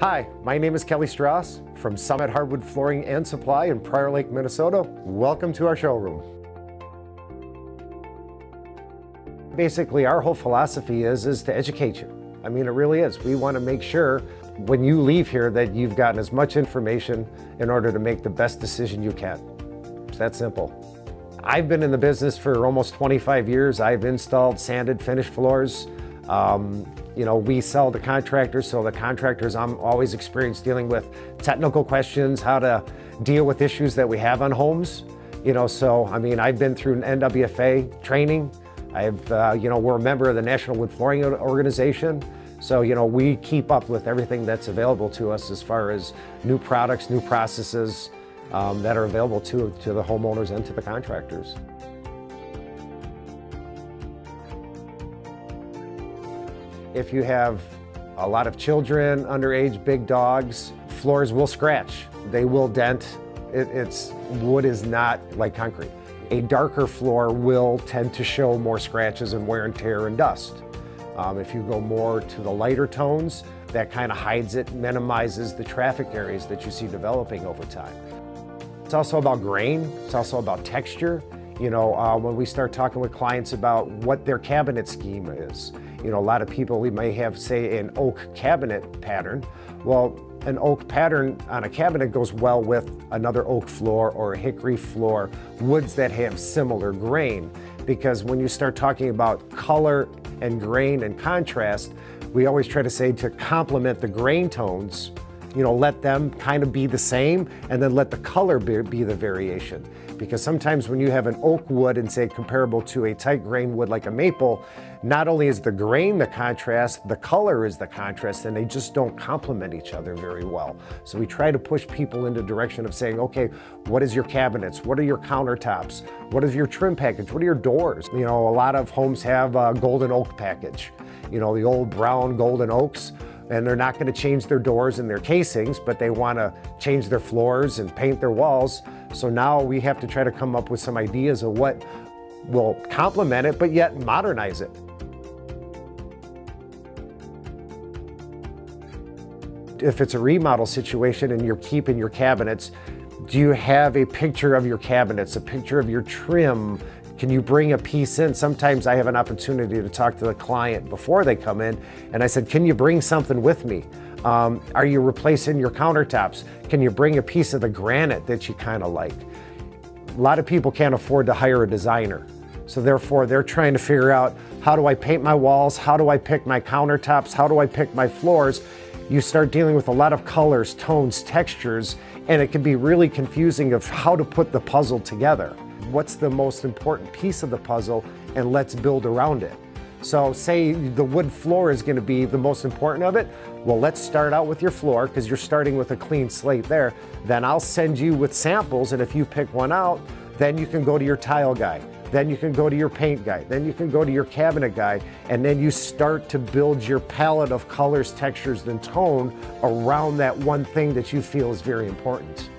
Hi, my name is Kelly Strose from Summit Hardwood Flooring and Supply in Prior Lake, Minnesota. Welcome to our showroom. Basically, our whole philosophy is, is to educate you. I mean, it really is. We want to make sure when you leave here that you've gotten as much information in order to make the best decision you can. It's that simple. I've been in the business for almost 25 years. I've installed sanded finished floors. Um, you know, we sell to contractors, so the contractors I'm always experienced dealing with technical questions, how to deal with issues that we have on homes. You know, so I mean, I've been through an NWFA training. I've, uh, you know, we're a member of the National Wood Flooring Organization. So, you know, we keep up with everything that's available to us as far as new products, new processes um, that are available to, to the homeowners and to the contractors. If you have a lot of children, underage, big dogs, floors will scratch. They will dent. It, it's wood is not like concrete. A darker floor will tend to show more scratches and wear and tear and dust. Um, if you go more to the lighter tones, that kind of hides it, minimizes the traffic areas that you see developing over time. It's also about grain, it's also about texture. You know, uh, when we start talking with clients about what their cabinet scheme is, you know, a lot of people, we may have, say, an oak cabinet pattern. Well, an oak pattern on a cabinet goes well with another oak floor or a hickory floor, woods that have similar grain. Because when you start talking about color and grain and contrast, we always try to say to complement the grain tones, you know, let them kind of be the same and then let the color be, be, the variation. Because sometimes when you have an oak wood and say comparable to a tight grain wood like a maple, not only is the grain the contrast, the color is the contrast and they just don't complement each other very well. So we try to push people into direction of saying, okay, what is your cabinets? What are your countertops? What is your trim package? What are your doors? You know, a lot of homes have a golden oak package. You know, the old brown golden oaks and they're not going to change their doors and their casings, but they want to change their floors and paint their walls. So now we have to try to come up with some ideas of what will complement it, but yet modernize it. If it's a remodel situation and you're keeping your cabinets, do you have a picture of your cabinets, a picture of your trim, can you bring a piece in? Sometimes I have an opportunity to talk to the client before they come in, and I said, Can you bring something with me? Um, are you replacing your countertops? Can you bring a piece of the granite that you kind of like? A lot of people can't afford to hire a designer. So therefore, they're trying to figure out how do I paint my walls? How do I pick my countertops? How do I pick my floors? You start dealing with a lot of colors, tones, textures, and it can be really confusing of how to put the puzzle together what's the most important piece of the puzzle and let's build around it. So say the wood floor is gonna be the most important of it. Well, let's start out with your floor because you're starting with a clean slate there. Then I'll send you with samples and if you pick one out, then you can go to your tile guy. Then you can go to your paint guy. Then you can go to your cabinet guy. And then you start to build your palette of colors, textures, and tone around that one thing that you feel is very important.